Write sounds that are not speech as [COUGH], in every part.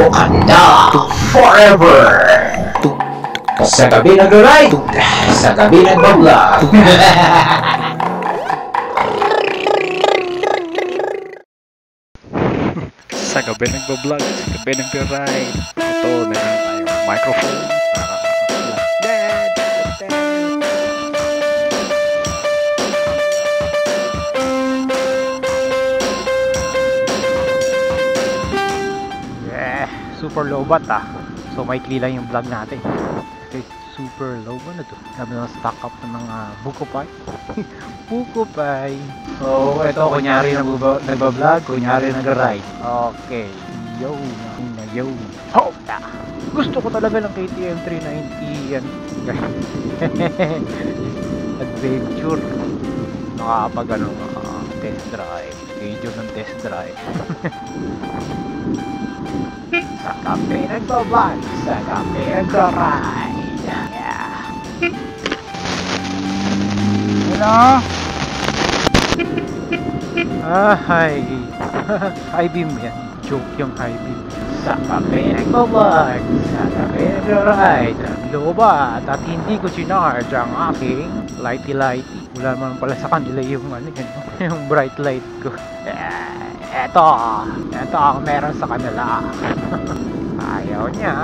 Wakanda forever! Sa gabi nag-ride, sa gabi nag-vlog. Sa gabi nagbablog, sa gabi nagbe-ride. Ito, meron tayong microphone super low bat ah. So maikli lang yung vlog natin. Okay, super low ba na to? Sabi na stock up ng mga buko pie. [LAUGHS] buko pie. So, ito kunyari nagba- nagba-vlog, kunyari nag-ride. Okay. Yo, na yo. Ho! Gusto ko talaga ng KTM 390 yan. [LAUGHS] Adventure. Nakakapag ano, ah, test drive. Video ng test drive. [LAUGHS] sa kape nagbablog, sa kape nagra-ride. Yeah. Hello? Ah, hi. high beam yan. Joke yung high beam. Sa kape nagbablog, sa kape nagra-ride. Lobat at hindi ko sinarge ang aking lighty-lighty. Wala naman pala sa kanila yung ano yun, yung bright light ko. Eh, eto, eto ang meron sa kanila. [LAUGHS] Ayaw niya.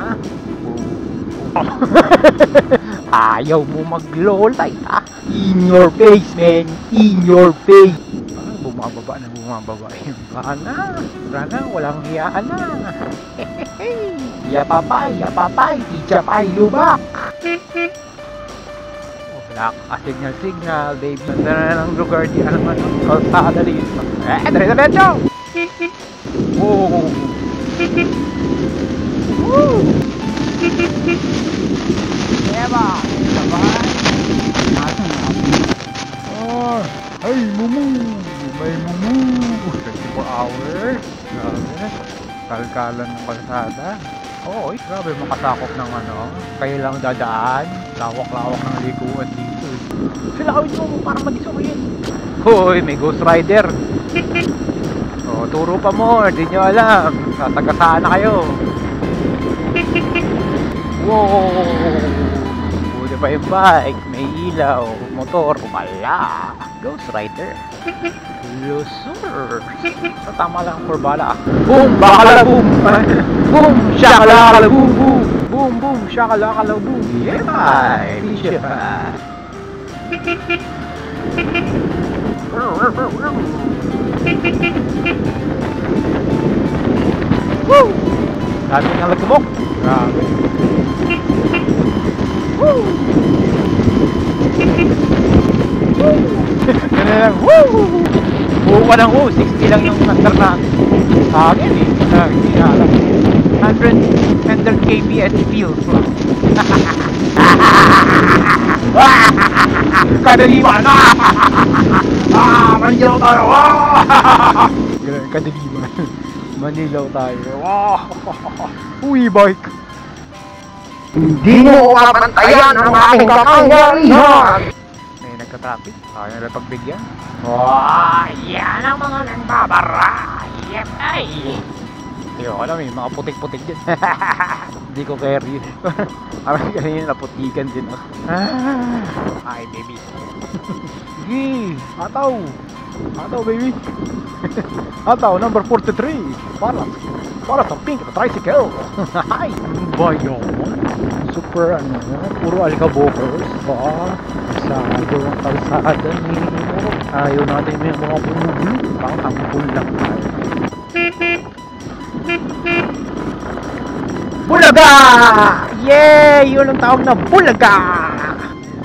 [LAUGHS] Ayaw mo mag-low light ah. In your face, man. In your face. Ah, bumababa na bumababa yung bana. Wala na, walang [LAUGHS] hiyaan na. Yapapay, yapapay, ijapay, lubak. Wala ka signal signal, baby. Ganda na ng lugar di ano man. Kalsada dito. Eh, dire-diretso! Woo! Woo! Eba! Sabay! Oh! Ay, mumu! May mumu! 24 hours! Grabe. Kalkalan ng kalsada. Oo, oh, grabe makasakop ng ano. Kayo lang dadaan. Lawak-lawak ng likuan dito. Sila kawin mo para mag-isukin. [LAUGHS] Hoy, may Ghost Rider. [LAUGHS] Turo pa mo, hindi nyo alam. Satagasaan na kayo. [LAUGHS] Wow! Buti pa yung bike, may ilaw, motor, wala. Ghost Rider. Lusur. So, tama lang for bala. Boom! Bakala boom! boom! Shakalakala boom! Boom! Boom! Boom! Shakalakala boom! Yeah! Bishop! [LAUGHS] Woo! Dami nga lagumok. Grabe. Woo! Woo! Ganun lang. [LAUGHS] Woo! Buo ka ng woo. 60 lang yung under natin. Sa akin eh. Ah, Hindi na alam. 100, 100 kbs feels lang. [LAUGHS] Kadaliman! Ah! Manilaw tayo! [LAUGHS] Kadaliman. Manilaw tayo. Wow! [LAUGHS] Uy, bike! Hindi mo mapantayan ang aking kapangyarihan! May nagka-traffic. Kaya nila pagbigyan. Wow, yan ang mga nagbabara! Yep, ay! [LAUGHS] Hindi ko alam eh, mga putik-putik din. Hindi ko carry. Parang kanina naputikan din ako. Ah, Hi, baby. [LAUGHS] Sige, ataw. Ataw, baby. [LAUGHS] ataw, number 43. Para, para sa pink na tricycle. Hi, ba yun? Super ano, puro alikabokers. Ba, kalsado ang kalsada Ayaw natin may mga bumubulo. Parang tampol lang tayo. Bulaga! Yay! Yun ang tawag na Bulaga!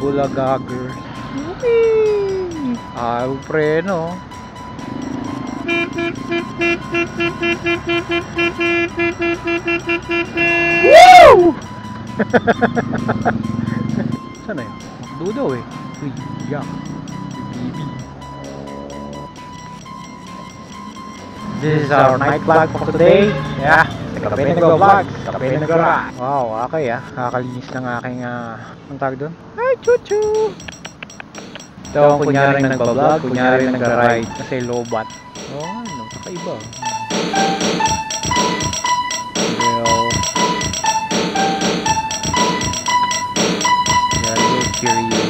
Bulaga girl. Ayaw preno. Woo! [LAUGHS] Sana yun? Dudo eh. Uy, yak. Baby. This is our night vlog for today. Yeah. Kape nag-vlog. Kape nag Wow, okay ah. Kakalinis ng aking, ah, ang tawag doon? Ay, chuchu! Ito ang kunyari nagbablog, kunyari nagra-ride kasi lobat. Oo, oh, ano, kakaiba. Pero, very curious.